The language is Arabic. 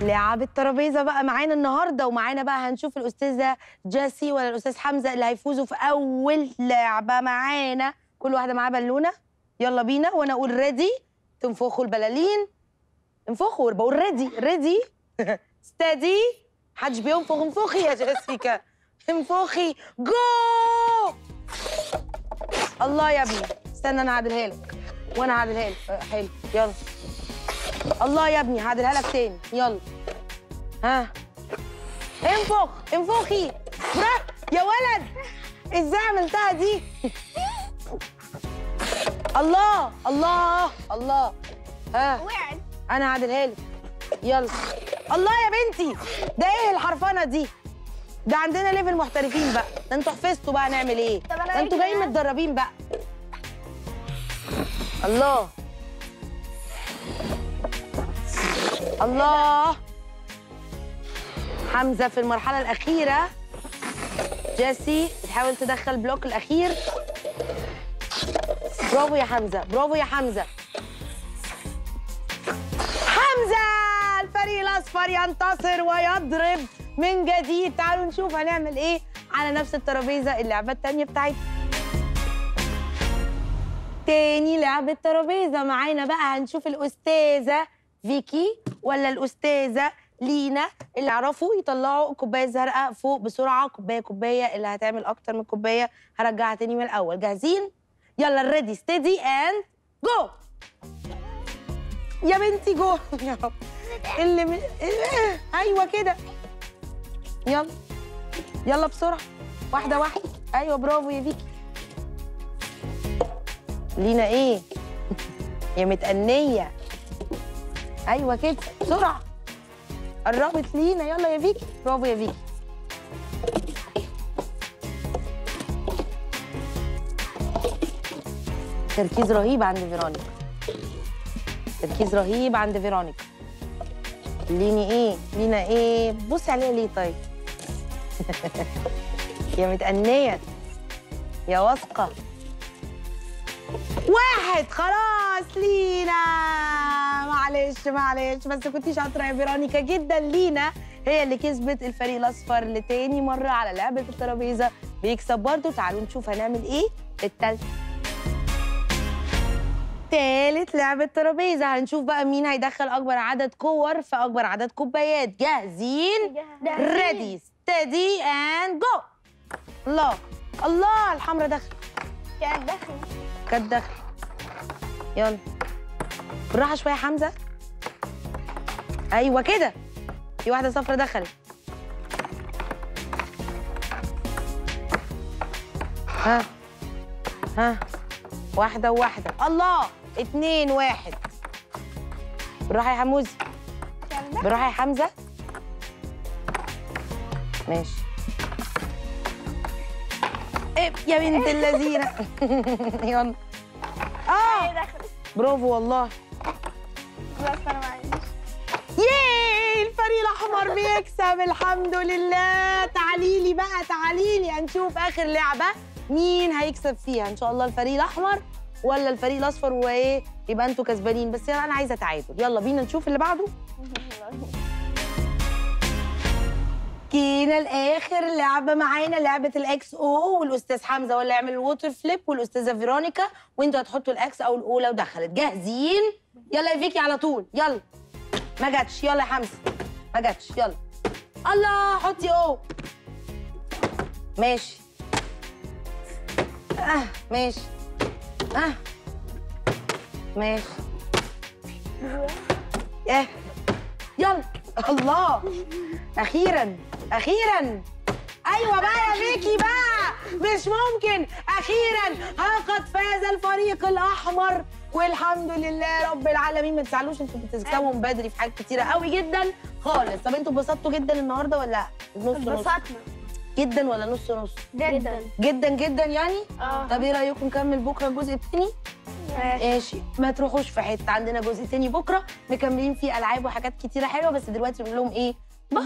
لعب الترابيزة بقى معانا النهارده ومعانا بقى هنشوف الأستاذة جاسي ولا الأستاذ حمزة اللي هيفوزوا في أول لعبة معانا. كل واحدة معاها بالونة. يلا بينا وأنا أقول ready تنفخوا البلالين. انفخوا بقول ready ready steady محدش بينفخ. انفخي يا جاسيكا انفخي. جو الله يا ابني. استنى أنا هعدلها لك. وأنا هعدلها لك. آه، حلو. يلا. الله يا ابني هعدلها لك تاني. يلا. ها؟ انفخ انفخي برا يا ولد! إزاي عملتها دي؟ الله! الله! الله! ها؟ وقعت. أنا هعدلها لك. يلا. الله يا بنتي! ده إيه الحرفنة دي؟ ده عندنا ليفل محترفين بقى. ده أنتوا حفظتوا بقى نعمل إيه؟ ده أنتوا جايين. متدربين بقى. الله. الله. حمزة في المرحلة الأخيرة. جيسي بتحاول تدخل بلوك الأخير. برافو يا حمزة برافو يا حمزة. حمزة الفريق الأصفر ينتصر ويضرب من جديد. تعالوا نشوف هنعمل إيه على نفس الترابيزة اللعبة التانية بتاعتنا. تاني لعبة ترابيزة معانا بقى هنشوف الأستاذة فيكي ولا الأستاذة لينا اللي يعرفوا يطلعوا كوباية زرقاء فوق بسرعة كوباية كوباية اللي هتعمل أكتر من كوباية. هرجعها تاني من الأول. جاهزين؟ يلا ready steady and go يا بنتي جو. يا رب اللي من... أيوه كده. يلا. يلا بسرعة. واحدة واحدة. أيوه برافو يا فيكي. لينا إيه؟ يا متأنية. أيوه كده. بسرعة. قربت لينا. يلا يا فيكي. برافو يا فيكي. تركيز رهيب عند فيرونيكا. تركيز رهيب عند فيرونيكا. ليني إيه؟ لينا إيه؟ بصي عليها ليه طيب. يا متأنية. يا واثقة. واحد. خلاص لينا. معلش معلش بس كنتي شاطرة يا فيرونيكا. جدا لينا. هي اللي كسبت الفريق الأصفر لتاني مرة على لعبة الترابيزة. بيكسب برضه. تعالوا نشوف هنعمل إيه في التالتة تالت لعبة ترابيزة هنشوف بقى مين هيدخل أكبر عدد كور في أكبر عدد كوبايات. جاهزين؟ ready steady and go الله. الله الحمرا دخل. كانت داخل كانت دخل يلا. بالراحة شوية يا أيوة كده. في واحدة صفرة دخلت. ها ها. واحدة وواحدة. الله! اتنين واحد. بالراحة يا داخل بالراحة يا حمزة. ماشي. إيه يا بنت اللذينة. يلا. آه. داخل برافو والله. بيكسب الحمد لله. تعالي لي بقى تعالي لي. هنشوف آخر لعبة. مين هيكسب فيها؟ إن شاء الله الفريق الأحمر ولا الفريق الأصفر وإيه؟ يبقى أنتوا كسبانين. بس أنا عايزة تعادل. يلا بينا نشوف اللي بعده. جينا لآخر لعبة معانا لعبة ال X O والأستاذ حمزة ولا يعمل ال water flip والأستاذة فيرونيكا. وإنتوا هتحطوا ال X O الأولى ودخلت. جاهزين؟ يلا يا فيكي على طول. يلا. ما جاتش. يلا يا حمزة. ما جاتش. يلا. الله حطي O ماشي. آه ماشي. آه. ماشي. آه يلا. الله. أخيرا أخيرا. أيوه بقى يا فيكي بقى. مش ممكن. أخيرا ها قد فاز الفريق الأحمر والحمد لله رب العالمين. ما تزعلوش أنتوا بتكسبوا من بدري في حاجات كتيرة قوي جدا خالص. طب أنتوا اتبسطتوا جدا النهارده ولا نص نص؟ اتبسطنا. جدا ولا نص نص؟ جدا. جدا جدا يعني؟ آه. طب إيه رأيكم نكمل بكرة الجزء الثاني ماشي. ما تروحوش في حتة عندنا جزء تاني بكرة. مكملين فيه ألعاب وحاجات كتيرة حلوة بس دلوقتي نقول لهم إيه؟ باي.